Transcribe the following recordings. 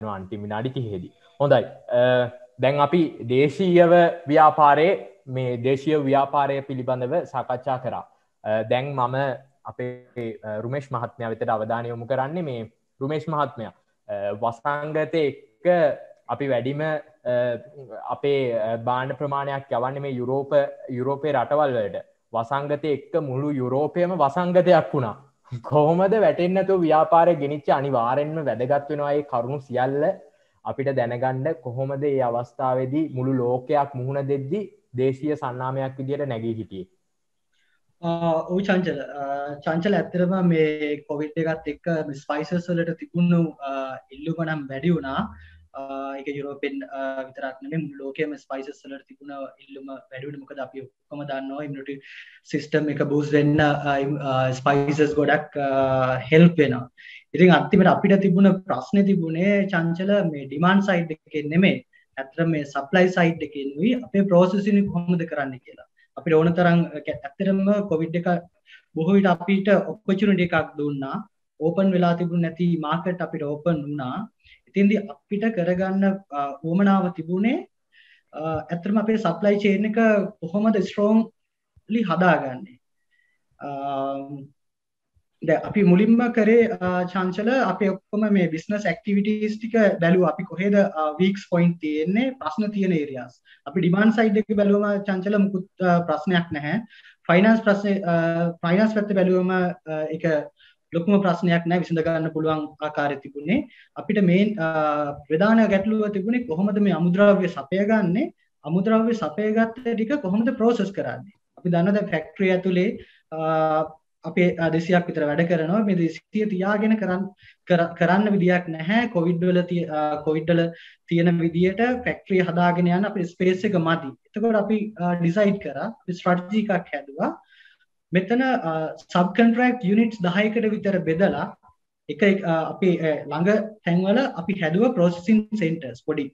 අන්ටි මිනාඩි තිහෙදී හොඳයි. දැන් අපි දේශීයව ව්‍යාපාරයේ මේ දේශීය ව්‍යාපාරය පිළිබඳව සාකච්ඡා කරා. දැන් මම අපේ රුමේෂ් මහත්මය වෙතට අවධානය යොමු කරන්නේ මේ රුමේෂ් මහත්මය. වසංගත එක්ක අපි වැඩිම අපේ බාණ්ඩ ප්‍රමාණයක් යවන්න මේ යුරෝප යුරෝපය රටවල්වලට වසංගතය එක්ක මුළු යුරෝපයම වසංගතයක් වුණා. කොහොමද වැටෙන්න්නතු ව්‍යාපාරය ගෙනනිච්ච අනිවාරෙන්ම වැදගත් වෙනවායි කරුණු සියල්ල අපිට දැනගණ්ඩ කොහොමද ඒ අවස්ථාවේදී මුළු ලෝකයක් මුහුණ දෙද්දි දේශීය සන්නාමයක් විදියට නැගී හිටියේ? ඕ චංචල. චංචල ඇත්තරම මේ කොවිට් එකත් එක්ක ස්පයිසස් වලට තිබුණු ඉල්ලුම නම් වැඩි වුණා. එක යුරෝපෙන් විතරක්න ලෝකම ස්පයිසස් වලට තිබුණ ඉල්ලුම වැඩුවන මොකද අපි ඔක්කොම දන්නවා ඉමට සිිස්ටම් එක බූස් වෙන්න ස්පයිසස් ගොඩක් හෙල්ප් වෙනවා. ඉතින් අත්තිමට අපිට තිබුණ ප්‍රශ්න තිබුණේ චංචල මේ ඩිමාන් සයිඩ් එකෙන් නෙමේ ඇතර මේ සප්ලයි සයිඩ් එකෙන්වී අපේ ප්‍රෝසසිනි කොහොමද කරන්න කියලා. අපිට ඕන තරම් ඇත්තරම කොවිඩ් එක බොහෝවිට අපිට ඔප්පචුනට එකක් දුන්නා. ඕපන් වෙලා තිබුණ නැති මාකට් අපිට ඕපන් වුණා. ඉතින්දි අපිට කරගන්න උවමනාව තිබුණේ ඇත්තරම අපේ සප්ලයි චේන් එක කොහොමද ස්ට්‍රෝන්ලි හදාගන්නේ? ද අපි මුලින්ම කරේ චංචල අප ඔක්කොම මේ බිස්නස් ඇක්ටිවිටස් ටික බැලුව අපි කොහෙද වීක්ස් පොයින්් තියෙන්නේ? ප්‍රශ්න තියෙන ඒරියස් අපි ඩිමාන් සයිඩ් එක බැලුවම චංචල මුකුත් ප්‍රශ්නයක් නැහැ. ෆයිනන්ස් ප්‍රශ්න ෆයිනන්ස් පැත්ත බැලුවම එක ලොකුම ප්‍රශ්නයක් නෑ විසඳ ගන්න පුළුවන් ආකාරය තිබුණේ. අපිට මේ ප්‍රධාන ගැටලුව තිබුණේ කොහොමද මේ අමුද්‍රව්‍ය සපය ගන්නේ? අමුද්‍රව්‍ය සපයගත්ත ටික කොහොමද ප්‍රෝසෙස් කරන්නේ? අපි දන්නද ෆැක්ට්‍රිය ඇතුලේ අපේ දෙසියක් විතර වැඩ කරනවා. මේ දෙසිය තියාගෙන කරන්න කරන්න විදියක් නැහැ. කොවිඩ් වල කොවිඩ් වල තියෙන විදියට ෆැක්ටරි හදාගෙන යන අපේ ස්පේස් එක මදි. එතකොට අපි ඩිසයිඩ් කරා අපි ස්ට්‍රැටජි එකක් හැදුවා. මෙතන සබ් කන්ට්‍රැක්ට් යුනිට්ස් 10කට විතර බෙදලා එක අපේ ළඟ තැන්වල අපි හැදුව ප්‍රොසෙසින් සෙන්ටර්ස් පොඩි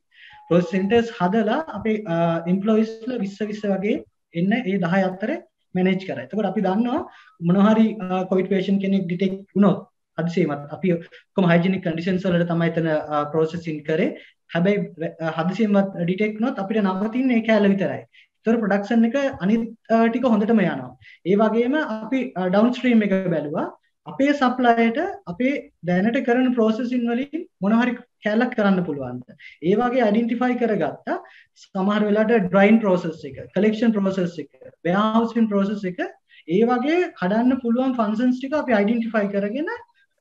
ප්‍රොසෙස් සෙන්ටර්ස් හදලා අපේ එම්ප්ලොයිස්ලා 20 20 වගේ එන්න ඒ 10 අතර මැනේජ් කරා. එතකොට අපි දන්නවා මොනවා හරි කොවිඩ් පේෂන්ට් කෙනෙක් ඩිටෙක්ට් වුණොත් හදිසියෙමත් අපි ඔක්කොම හයිජිනික් කන්ඩිෂන්ස් වලට තමයි එතන ප්‍රොසෙසින් කරේ. හැබැයි හදිසියෙමත් ඩිටෙක්ට් වුණොත් අපිට නවතින්නේ ඒ කෑල්ල විතරයි. ඒතර ප්‍රොඩක්ෂන් එක අනිත් ටික හොඳටම යනවා. ඒ වගේම අපි ඩවුන් ස්ට්‍රීම් එක බැලුවා. අපේ සප්ලයියට අපේ දැනට කරන ප්‍රෝසෙසින් වලින් මොන හරි කැලක් කරන්න පුළුවන්ද ඒ වගේ අයිඩෙන්ටිෆයි කරගත්තා සමහර වෙලාවට ඩ්‍රයින් ප්‍රෝසෙස් එක කලෙක්ෂන් ප්‍රෝසෙස් එක වෙයාහවුසින් ප්‍රෝසෙස් එක ඒ වගේ කඩන්න පුළුවන් ෆන්ක්ෂන්ස් ටික අපි අයිඩෙන්ටිෆයි කරගෙන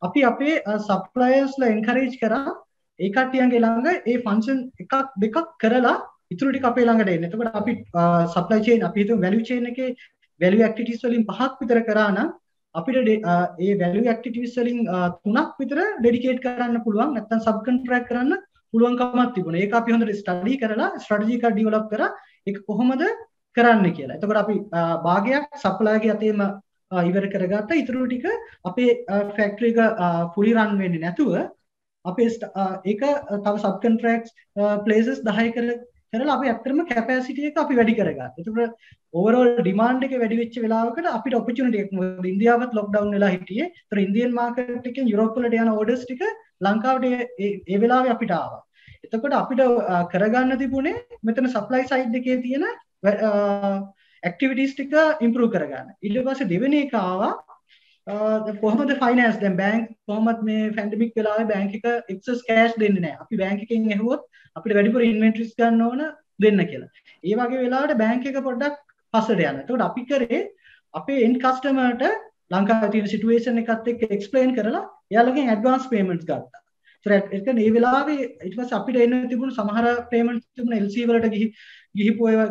අපි අපේ සප්ලයර්ස්ලා එන්කරේජ් කරා ඒ කට්ටියන්ගේ ළඟ ඒ ෆන්ක්ෂන් එකක් දෙකක් කරලා ඉතුරු ටික අපේ ළඟට එන්න. එතකොට අපි සප්ලයි චේන් අපි හිතමු වැලියු චේන් එකේ වැලියු ඇක්ටිවිටීස් වලින් පහක් විතර කරා නම් අපිට ඒ වැලියු ඇක්ටිවිටීස් වලින් තුනක් විතර ඩෙඩිකේට් කරන්න පුළුවන් නැත්නම් සබ් කොන්ට්‍රැක්ට් කරන්න පුළුවන්කමක් තිබුණා. ඒක අපි හොඳට ස්ටඩි කරලා ස්ට්‍රැටජි එකක් ඩෙවලොප් කරා ඒක කොහොමද කරන්න කියලා. එතකොට අපි භාගයක් සප්ලයිගේ අතේම ඉවර කරගත්තා. ඊටු ටික අපේ ෆැක්ටරි එක ෆුලි රන් වෙන්නේ නැතුව අපේ ඒක තව සබ් කොන්ට්‍රැක්ට්ස් ප්ලේසස් 10 කර කරලා අපි ඇත්තටම කැපැසිටි එක අපි වැඩි කරගත්තා. ඒකට ඕවරෝල් ඩිමාන්ඩ් එක වැඩි වෙච්ච වෙලාවකට අපිට ඔපචුනිටි එකක් මොකද ඉන්දියාවත් ලොක්ඩවුන් වෙලා හිටියේ. ඒතර ඉන්දියන් මාකට් එකෙන් යුරෝප් වලට යන ඕඩර්ස් ටික ලංකාවට ඒ වෙලාවේ අපිට ආවා. එතකොට අපිට කරගන්න තිබුණේ මෙතන සප්ලයි සයිඩ් එකේ තියෙන ඇක්ටිවිටීස් ටික ඉම්ප්‍රූව් කරගන්න. ඊට පස්සේ දෙවෙනි එක ආවා කොහොමද ෆයිනන්ස් දැන් බැංක් කොහොමත් මේ පැන්ඩමික් වෙලාවේ බැංක් එක එක්සස් කෑෂ් දෙන්නේ නැහැ. අපි බැංක් එකෙන් ඇහුවොත් අපිට වැඩිපුර ඉන්වෙන්ටරිස් ගන්න ඕන දෙන්න කියලා. ඒ වගේ වෙලාවට බැංක් එක පොඩ්ඩක් පස්සට යනවා. එතකොට අපි කරේ අපේ එන්ඩ් කස්ටමර්ට ලංකාවේ තියෙන සිටුේෂන් එකත් එක්ක එක්ස්ප්ලেইন කරලා එයාලගෙන් ඇඩ්වාන්ස් පේමන්ට්ස් ගත්තා. ඒතර ඒ වෙලාවේ ඊට පස්සේ අපිට එන්න තිබුණු සමහර පේමන්ට්ස් තිබුණ LC වලට ගිහි ගිහිපු ඒවා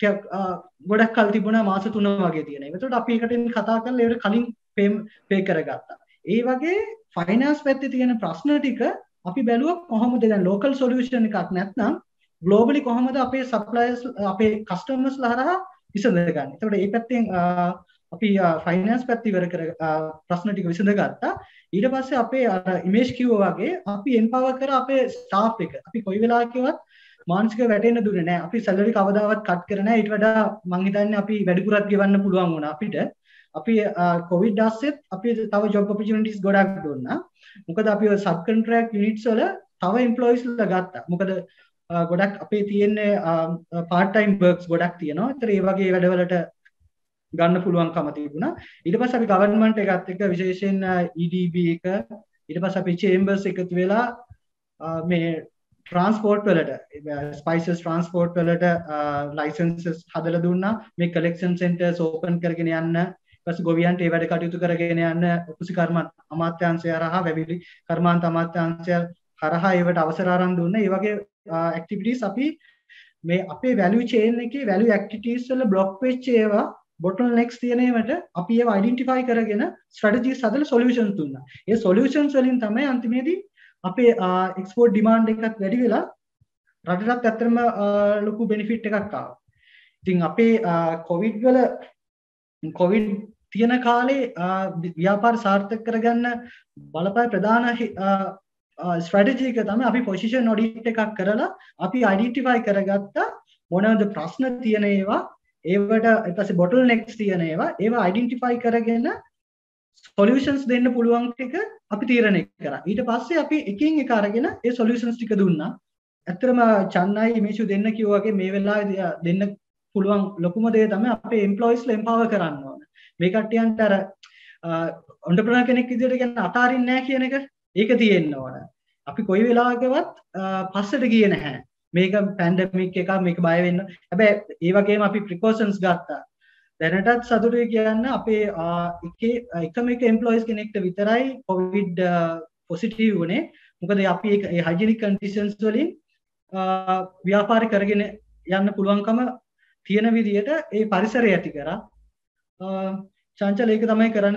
ගොඩක් කල් තිබුණා මාස 3 වගේ තියෙන. ඒකට අපි එකට කතා කරලා ඒකට කලින් පේ කරගත්තා. ඒ වගේ ෆයිනෑන්ස් පැත්තේ තියෙන ප්‍රශ්න ටික අපි බැලුවා කොහොමද දැන් ලෝකල් සොලියුෂන් එකක් නැත්නම් ග්ලෝබලි කොහොමද අපේ සප්ලයර්ස් අපේ කස්ටමර්ස්ලා හරහා විසඳගන්නේ. එතකොට මේ පැත්තෙන් අපි ෆයිනෑන්ස් පැත්ත ඉවර කර ප්‍රශ්න ටික විසඳගත්තා. ඊට පස්සේ අපේ අර ඉමේජ් කිව්වා වගේ අපි එම්පවර් කර අපේ ස්ටාෆ් එක. අපි කොයි වෙලාවකවත් මානසික වැටෙන්න දුන්නේ නැහැ. අපි සැලරි කවදාවත් කට් කරේ නැහැ. ඊට වඩා මං හිතන්නේ අපි වැඩිපුරක් ගෙවන්න පුළුවන් වුණා අපිට. අපි කොවිඩ් ආස්සෙත් අපි තව ජොබ් ඔපචුනිටිස් ගොඩක් දුන්නා. මොකද අපි සබ් කොන්ට්‍රැක්ට් යුනිට්ස් වල තව ඉම්ප්ලොයිස්ලා ගත්තා. මොකද ගොඩක් අපේ තියෙන්නේ පාර්ට් ටයිම් වර්ක්ස් ගොඩක් තියෙනවා. ඒතර ඒ වගේ වැඩවලට ගන්න පුළුවන්කම තිබුණා. ඊට පස්සේ අපි ගවර්න්මන්ට් එකත් එක්ක විශේෂයෙන් EDB එක ඊට පස්සේ අපි චේම්බර්ස් එකතු වෙලා මේ ට්‍රන්ස්පෝර්ට් වලට ස්පයිසස් ට්‍රන්ස්පෝර්ට් වලට ලයිසන්සස් හදලා දුන්නා මේ කලෙක්ෂන් සෙන්ටර්ස් ඕපන් කරගෙන යන්න ඊපස්සේ ගොවියන්ට ඒ වැඩ කටයුතු කරගෙන යන්න උපසි කර්ම අමාත්‍යාංශය හරහා වැවිලි කර්මාන්ත අමාත්‍යාංශය හරහා ඒවට අවසර අරන් දුන්න ඒ වගේ ඇක්ටිවිටීස් අපි මේ අපේ වැලියු චේන් එකේ වැලියු ඇක්ටිවිටීස් වල බ්ලොක් වෙච්ච ඒවා බොටල් නෙක්ස් තියෙනවට අපි ඒව අයිඩෙන්ටිෆයි කරගෙන ස්ට්‍රැටජිස් හදලා සොලියුෂන්ස් දුන්නා. ඒ සොලියුෂන්ස් වලින් තමයි අන්තිමේදී අපේ එක්ස්පෝර්ට් ඩිමාන්ඩ් එකත් වැඩි වෙලා රටටත් ඇත්තටම ලොකු බෙනිෆිට් එකක් ආවා. ඉතින් අපේ කොවිඩ් වල කොවිඩ් තියෙන කාලේ ව්‍යාපාර සාර්ථක කරගන්න බලපෑ ප්‍රධාන ස්ට්‍රැටජි එක තමයි අපි පොසිෂන් ඔඩිට් එකක් කරලා අපි අයිඩෙන්ටිෆයි කරගත්තා මොනවද ප්‍රශ්න තියෙන ඒවා ඒවට ඊපස්සේ බොටල් නෙක්ස් තියෙන ඒවා ඒවා අයිඩෙන්ටිෆයි කරගෙන සොලියුෂන්ස් දෙන්න පුළුවන් ටික අපි තීරණය කරා. ඊට පස්සේ අපි එකින් එක අරගෙන ඒ සොලියුෂන්ස් ටික දුන්නා. ඇත්තටම චන්නයි මේෂු දෙන්න කිව්වාගේ මේ වෙලාවේ දෙන්න පුළුවන් ලොකුම දේ තමයි අපේ එම්ප්ලොයිස්ලා එම්පවර් කරන්න ඕන. මේ කට්ටියන්ට අර ඔන්ටර්ප්‍රනර් කෙනෙක් විදිහට කියන්නේ අතාරින්නේ නැහැ කියන එක ඒක තියෙන්න ඕන. අපි කොයි වෙලාවකවත් පස්සට ගියේ නැහැ. මේක පැන්ඩමික් එක මේක බය වෙන්න හැබැයි ඒ වගේම අපි ප්‍රිකෝෂන්ස් ගත්තා දැනටත් සතුටුයි කියන්න අපේ එකේ එකම එක එම්ප්ලොයිස් කෙනෙක්ට විතරයි කොවිඩ් පොසිටිව් වුණේ මොකද අපි ඒ හයිජිනික් කන්ඩිෂන්ස් වලින් ව්‍යාපාර කරගෙන යන්න පුළුවන්කම තියෙන විදිහට ඒ පරිසරය ඇති කරා. චංචල ඒක තමයි කරන්න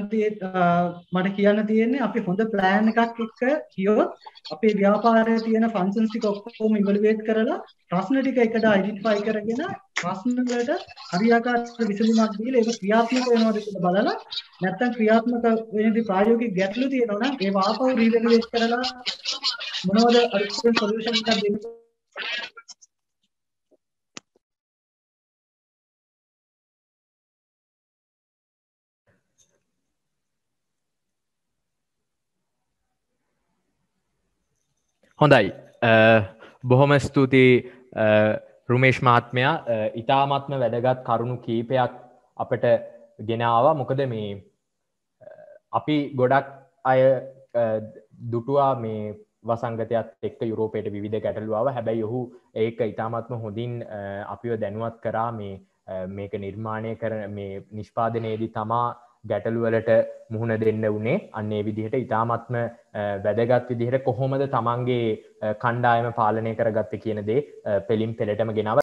මට කියන්න තියෙන්නේ අපි හොඳ ප්ලෑන් එකක් එක්ක කියොත් අපේ ව්‍යාපාරයේ තියෙන ෆන්ක්ෂන්ස් ටික ඔක්කොම ඉවලුවේට් කරලා ප්‍රශ්න ටික එකට අයිඩෙන්ටිෆයි කරගෙන ප්‍රශ්න වලට හරියාකාර විසඳුමක් දීලා ඒක ක්‍රියාත්මක වෙනවද කියලා බලලා නැත්නම් ක්‍රියාත්මක වෙනදී ප්‍රායෝගික ගැටලු තියෙනවා නම් ඒව ආපහු රීවැලුවේට් කරලා මොනවද අලුත් සොලියුෂන් එකක් දෙන්න හොඳයි. බොහොම ස්තුතියි. රුමේෂ් මහත්මයා ඉතාමත්ම වැදගත් කරුණු කීපයක් අපට ගෙනාව මොකද මේ අපි ගොඩක් අය දුටුවා මේ වසංගතයත් එක්ක යුරෝපයට විධ ගැටලුවාව හැබැයි ඔහු ඒක ඉතාමත්ම හොඳින් අපිව දැනුවත් කරා මේ මේක නිර්මාණය කරන මේ නිෂ්පාදනයේදී තමා ගැටලුවලට මුහුණ දෙන්න වනේ අන්නේ විදිහට ඉතාමත්ම වැදගත් විදිහට කොහොමද තමන්ගේ කණ්ඩායම පාලනය කරගත්ත කියන දේ පෙළිම් පෙළටම ගෙනාව